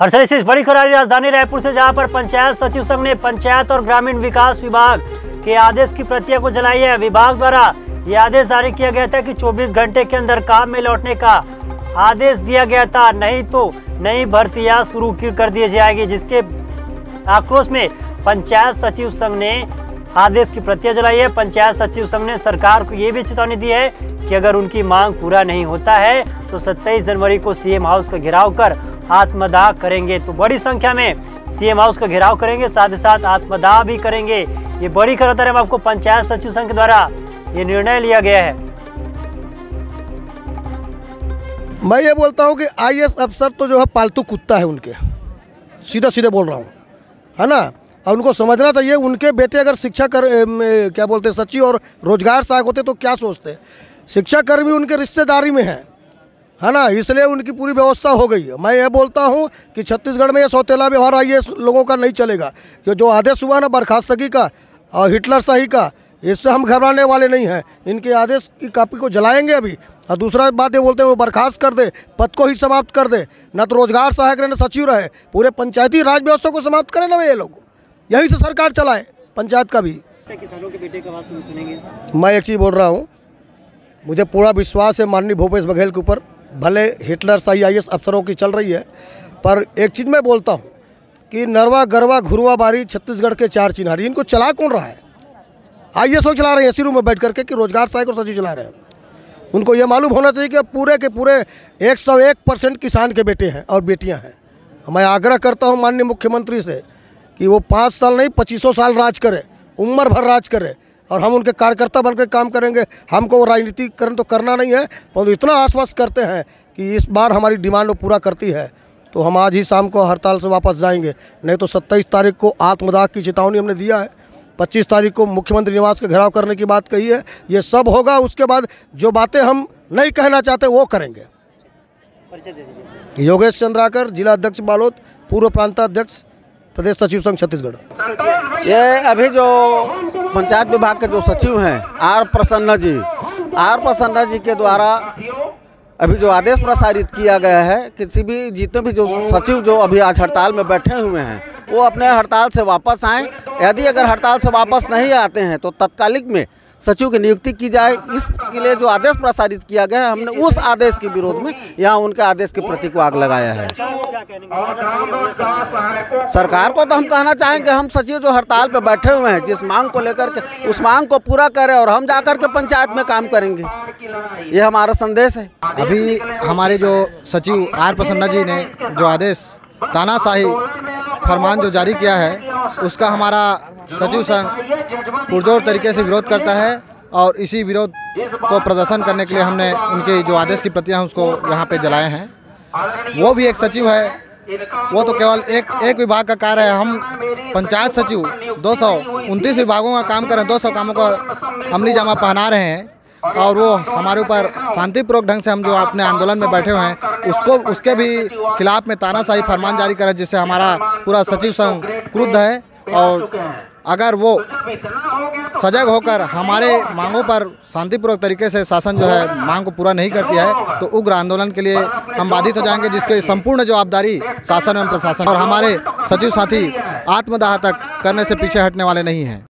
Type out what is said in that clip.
हर्षल इस बड़ी खरारी राजधानी रायपुर से, जहाँ पर पंचायत सचिव संघ ने पंचायत और ग्रामीण विकास विभाग के आदेश की प्रतियाँ को जलाई है। विभाग द्वारा ये आदेश जारी किया गया था कि 24 घंटे के अंदर काम में लौटने का आदेश दिया गया था। नहीं तो नई भर्तियाँ शुरू कर दी जाएगी, जिसके आक्रोश में पंचायत सचिव संघ ने आदेश की प्रतियाँ जलाई है। पंचायत सचिव संघ ने सरकार को ये भी चेतावनी दी है कि अगर उनकी मांग पूरा नहीं होता है तो 27 जनवरी को सीएम हाउस का घेराव कर आत्मदाह करेंगे। तो बड़ी संख्या में सीएम हाउस का घेराव करेंगे, साथ ही साथ आत्मदाह भी करेंगे। ये बड़ी खबर आपको पंचायत सचिव संघ द्वारा ये निर्णय लिया गया है। मैं ये बोलता हूँ कि आई अफसर तो जो है, पालतू कुत्ता है उनके। सीधा सीधे बोल रहा हूँ, है ना? और उनको समझना चाहिए, उनके बेटे अगर शिक्षा कर क्या बोलते सचिव और रोज़गार सहायक होते तो क्या सोचते? शिक्षा कर्मी उनके रिश्तेदारी में है। है ना? इसलिए उनकी पूरी व्यवस्था हो गई है। मैं ये बोलता हूँ कि छत्तीसगढ़ में ये सौतेला व्यवहार आई लोगों का नहीं चलेगा। कि जो आदेश हुआ ना बर्खास्तगी का और हिटलर शाही का इससे हम घबराने वाले नहीं हैं। इनके आदेश की कापी को जलाएँगे अभी। और दूसरा बात ये बोलते हैं वो बर्खास्त कर दे पद को ही समाप्त कर दे। न तो रोज़गार सहायक रहे न सचिव रहे। पूरे पंचायती राज व्यवस्था को समाप्त करें ना ये लोग। यही से सरकार चलाए पंचायत का भी। किसानों के बेटे का बात सुनेंगे? मैं एक चीज़ बोल रहा हूँ मुझे पूरा विश्वास है माननीय भूपेश बघेल के ऊपर। भले हिटलर सही आई अफसरों की चल रही है, पर एक चीज़ मैं बोलता हूँ कि नरवा, गरवा घुरवा बारी छत्तीसगढ़ के चार चिन्हारी, इनको चला कौन रहा है? आई लोग चला रहे हैं इसी रूम में बैठ करके कि रोज़गार सहायक और सचिव चला रहे हैं। उनको ये मालूम होना चाहिए कि पूरे के पूरे एक सौ एक परसेंट किसान के बेटे हैं और बेटियाँ हैं। मैं आग्रह करता हूँ माननीय मुख्यमंत्री से कि वो पाँच साल नहीं, पच्चीसों साल राज करे, उम्र भर राज करे और हम उनके कार्यकर्ता बनकर काम करेंगे। हमको राजनीतिकरण तो करना नहीं है परंतु इतना आश्वस्त करते हैं कि इस बार हमारी डिमांड वो पूरा करती है। तो हम आज ही शाम को हड़ताल से वापस जाएँगे। नहीं तो सत्ताईस तारीख को आत्मदाह की चेतावनी हमने दिया है। पच्चीस तारीख को मुख्यमंत्री निवास का घेराव करने की बात कही है। ये सब होगा उसके बाद जो बातें हम नहीं कहना चाहते वो करेंगे। योगेश चंद्राकर जिला अध्यक्ष बालोद पूर्व प्रांताध्यक्ष प्रदेश सचिव संघ छत्तीसगढ़। ये अभी जो पंचायत विभाग के जो सचिव हैं, आर प्रसन्ना जी, आर प्रसन्ना जी के द्वारा अभी जो आदेश प्रसारित किया गया है, किसी भी जितने भी जो सचिव जो अभी आज हड़ताल में बैठे हुए हैं, वो अपने हड़ताल से वापस आएँ। यदि अगर हड़ताल से वापस नहीं आते हैं तो तत्कालिक में सचिव की नियुक्ति की जाए इसके लिए जो आदेश प्रसारित किया गया है हमने उस आदेश के विरोध में यहाँ उनके आदेश के प्रति को आग लगाया है? सरकार को तो हम कहना चाहेंगे हम सचिव जो हड़ताल पे बैठे हुए हैं जिस मांग को लेकर के उस मांग को पूरा करें और हम जाकर के पंचायत में काम करेंगे। ये हमारा संदेश है। अभी हमारे जो सचिव आर प्रसन्ना जी ने जो आदेश तानाशाही फरमान जो जारी किया है उसका हमारा सचिव संघ पुरजोर तरीके से विरोध करता है और इसी विरोध को प्रदर्शन करने के लिए हमने उनके जो आदेश की प्रतियाँ उसको यहाँ पे जलाए हैं। वो भी एक सचिव है। वो तो केवल एक एक विभाग का कार्य है। हम पंचायत सचिव, दो सौ उनतीस विभागों का काम कर दो सौ कामों का अमली जामा पहना रहे हैं और वो हमारे ऊपर शांतिपूर्वक ढंग से हम जो अपने आंदोलन में बैठे हुए हैं, उसको, उसके भी खिलाफ में तानाशाही फरमान जारी करें जिससे हमारा पूरा सचिव संघ क्रुद्ध है और अगर वो सजग होकर हमारे मांगों पर शांतिपूर्वक तरीके से शासन जो है मांग को पूरा नहीं करती है तो उग्र आंदोलन के लिए हम बाधित हो जाएँगे जिसके संपूर्ण जवाबदारी शासन एवं प्रशासन और हमारे सचिव साथी आत्मदाह तक करने से पीछे हटने वाले नहीं हैं।